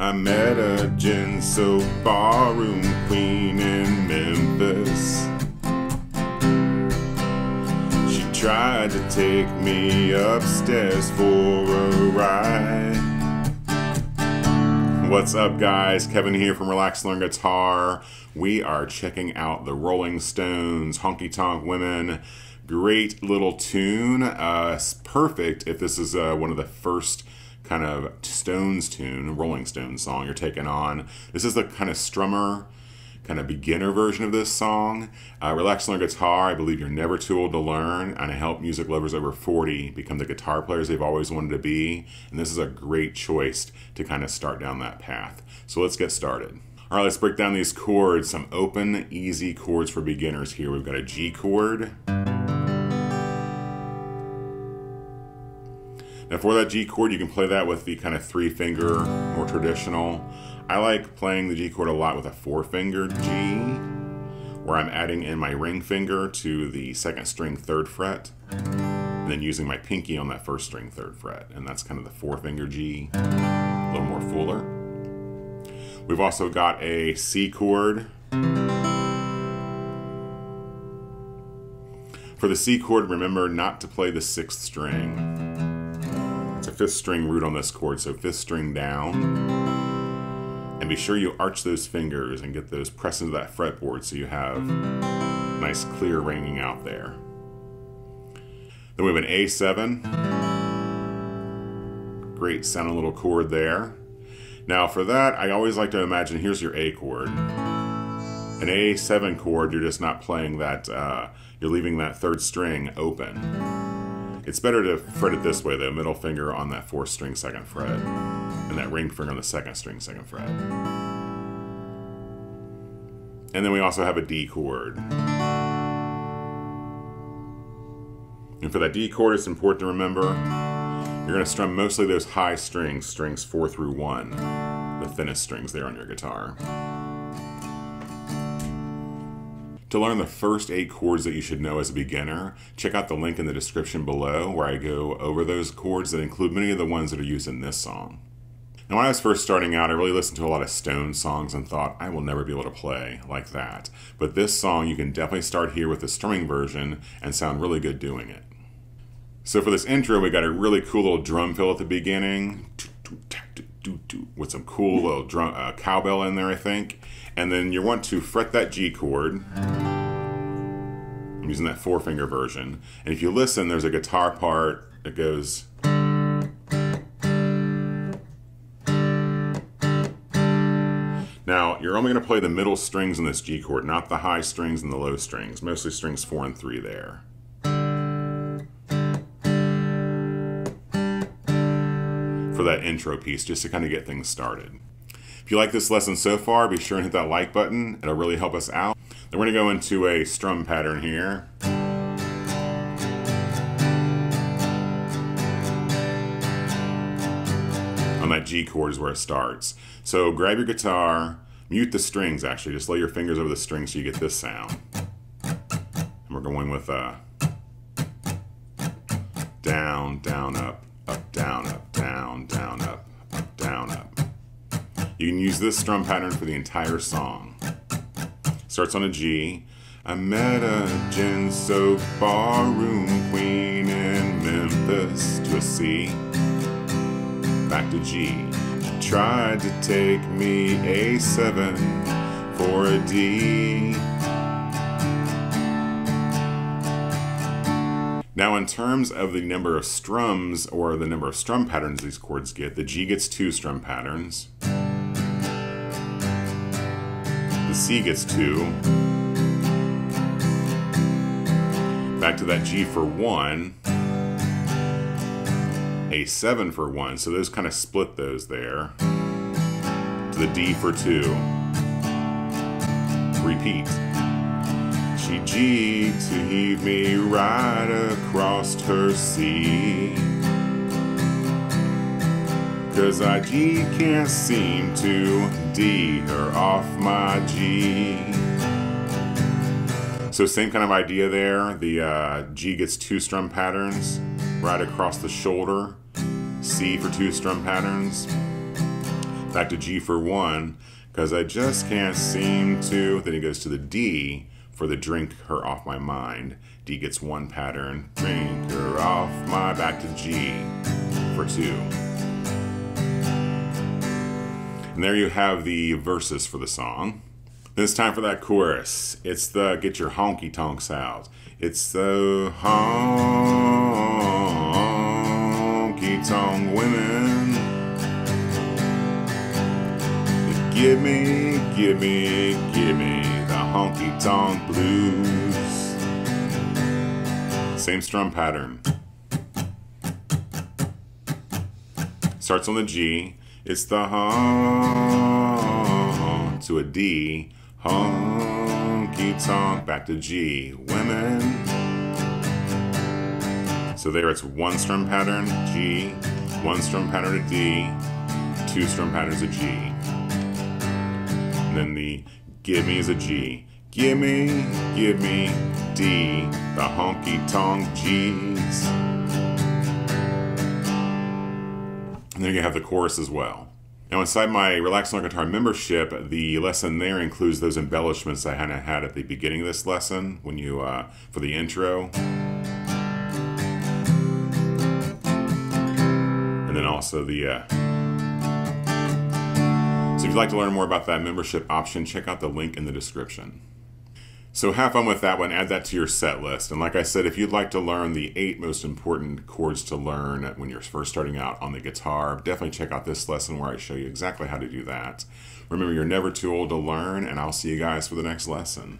I met a Jinso barroom queen in Memphis. She tried to take me upstairs for a ride. What's up, guys? Kevin here from Relax Learn Guitar. We are checking out the Rolling Stones Honky Tonk Women. Great little tune. Uh, perfect if this is uh, one of the first kind of Stones tune, Rolling Stones song you're taking on. This is the kind of strummer, kind of beginner version of this song. Uh, Relax Learn Guitar, I believe you're never too old to learn, and I help music lovers over 40 become the guitar players they've always wanted to be. And this is a great choice to kind of start down that path. So let's get started. All right, let's break down these chords. Some open, easy chords for beginners here. We've got a G chord. Now for that G chord, you can play that with the kind of three finger, more traditional. I like playing the G chord a lot with a four finger G, where I'm adding in my ring finger to the second string third fret, and then using my pinky on that first string third fret. And that's kind of the four finger G, a little more fuller. We've also got a C chord. For the C chord, remember not to play the sixth string fifth string root on this chord, so fifth string down. And be sure you arch those fingers and get those pressed into that fretboard so you have nice clear ringing out there. Then we have an A7. Great sounding little chord there. Now for that, I always like to imagine, here's your A chord. An A7 chord, you're just not playing that, uh, you're leaving that third string open. It's better to fret it this way, the middle finger on that fourth string second fret, and that ring finger on the second string second fret. And then we also have a D chord. And for that D chord, it's important to remember you're going to strum mostly those high strings, strings 4 through 1, the thinnest strings there on your guitar. To learn the first eight chords that you should know as a beginner, check out the link in the description below where I go over those chords that include many of the ones that are used in this song. Now, when I was first starting out, I really listened to a lot of Stone songs and thought, I will never be able to play like that. But this song, you can definitely start here with the strumming version and sound really good doing it. So for this intro, we got a really cool little drum fill at the beginning with some cool little drum, uh, cowbell in there, I think. And then you want to fret that G chord. Using that four finger version. And if you listen, there's a guitar part that goes. Now, you're only going to play the middle strings in this G chord, not the high strings and the low strings, mostly strings four and three there. For that intro piece, just to kind of get things started. If you like this lesson so far, be sure and hit that like button. It'll really help us out. Then we're going to go into a strum pattern here. On that G chord is where it starts. So grab your guitar, mute the strings actually, just lay your fingers over the strings so you get this sound. And we're going with a uh, down, down, up, up, down, up, down, down, up, up, down, up. You can use this strum pattern for the entire song. Starts on a G. I met a soaked barroom queen in Memphis to a C. Back to G. She tried to take me A7 for a D. Now, in terms of the number of strums or the number of strum patterns these chords get, the G gets two strum patterns. The C gets two. Back to that G for one. A seven for one. So those kind of split those there. To the D for two. Repeat. She G to heave me right across her sea. Cause I G can't seem to D her off my G. So same kind of idea there. The uh, G gets two strum patterns right across the shoulder. C for two strum patterns. back to G for one, because I just can't seem to. Then he goes to the D for the drink her off my mind. D gets one pattern, drink her off my back to G for two. And there you have the verses for the song. Then it's time for that chorus. It's the get your honky tonks out. It's the honky tonk women. Give me, give me, give me the honky tonk blues. Same strum pattern. Starts on the G. It's the hum to a D. Honky tonk back to G. Women. So there it's one strum pattern, G, one strum pattern to D, two strum patterns of G. And then the give me is a G. Gimme, gimme, D, the honky tonk G's. And then you're gonna have the chorus as well. Now inside my Relax on Guitar membership, the lesson there includes those embellishments I had had at the beginning of this lesson when you uh, for the intro. And then also the uh, so if you'd like to learn more about that membership option, check out the link in the description. So have fun with that one, add that to your set list. And like I said, if you'd like to learn the eight most important chords to learn when you're first starting out on the guitar, definitely check out this lesson where I show you exactly how to do that. Remember, you're never too old to learn, and I'll see you guys for the next lesson.